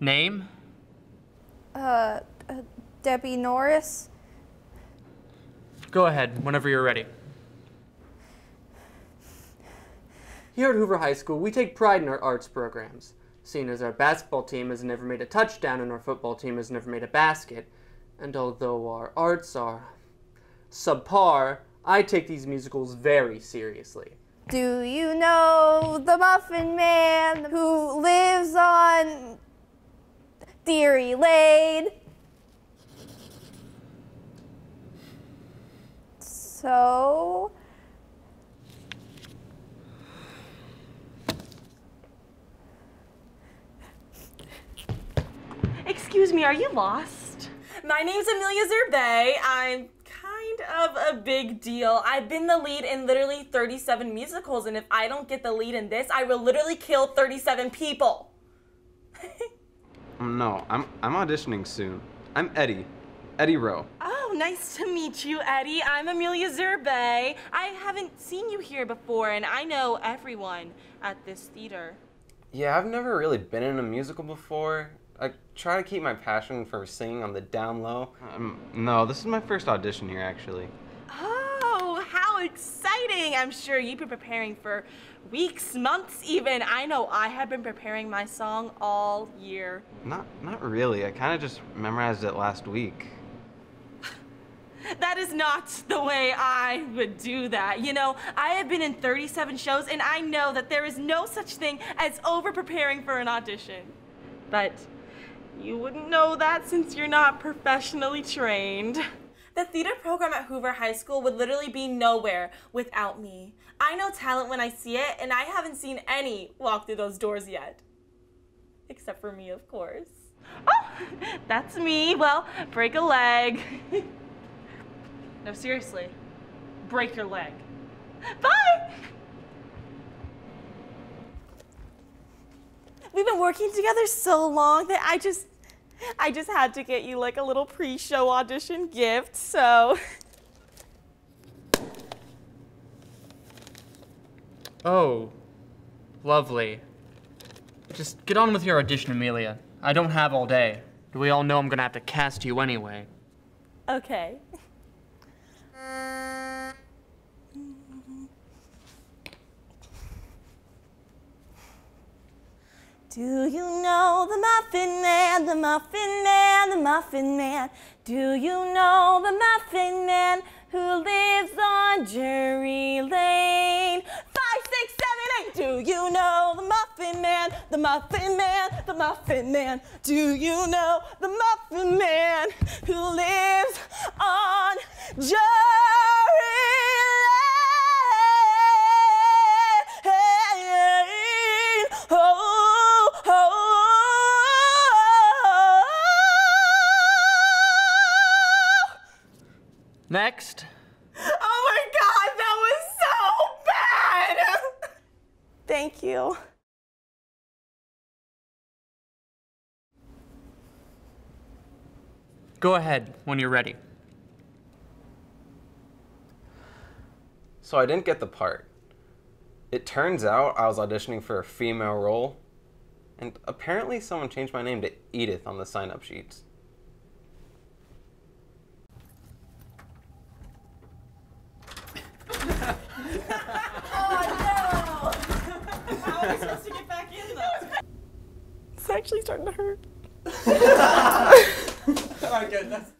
Name? Uh, uh, Debbie Norris. Go ahead, whenever you're ready. Here at Hoover High School, we take pride in our arts programs. Seeing as our basketball team has never made a touchdown and our football team has never made a basket, and although our arts are subpar, I take these musicals very seriously. Do you know the Muffin Man who lives on Drury Lane? So, Excuse me, are you lost? My name's Amelia Zerbay. I'm kind of a big deal. I've been the lead in literally 37 musicals, and if I don't get the lead in this, I will literally kill 37 people. No, I'm I'm auditioning soon. I'm Eddie. Eddie Rowe. Oh, nice to meet you, Eddie. I'm Amelia Zerbe. I haven't seen you here before, and I know everyone at this theater. Yeah, I've never really been in a musical before. I try to keep my passion for singing on the down low. Um, no, this is my first audition here, actually. Oh, how exciting! I'm sure you've been preparing for weeks, months even. I know I have been preparing my song all year. Not not really. I kind of just memorized it last week. That is not the way I would do that. You know, I have been in 37 shows and I know that there is no such thing as over preparing for an audition. But you wouldn't know that since you're not professionally trained. The theater program at Hoover High School would literally be nowhere without me. I know talent when I see it, and I haven't seen any walk through those doors yet. Except for me, of course. Oh, that's me. Well, break a leg. no, seriously, break your leg. Bye! We've been working together so long that I just I just had to get you like a little pre-show audition gift, so Oh, lovely. Just get on with your audition, Amelia. I don't have all day. We all know I'm gonna have to cast you anyway. okay. Uh, Do you know the Muffin Man, the Muffin Man, the Muffin Man? Do you know the Muffin Man who lives on Drury Lane? Five, six, seven, eight. Do you know the Muffin Man, the Muffin Man, the Muffin Man? Do you know the Muffin Man who lives on Drury Next. Oh my god, that was so bad! Thank you. Go ahead when you're ready. So I didn't get the part. It turns out I was auditioning for a female role, and apparently someone changed my name to Edith on the sign-up sheets. How are we supposed to get back in though? It's actually starting to hurt. oh my goodness.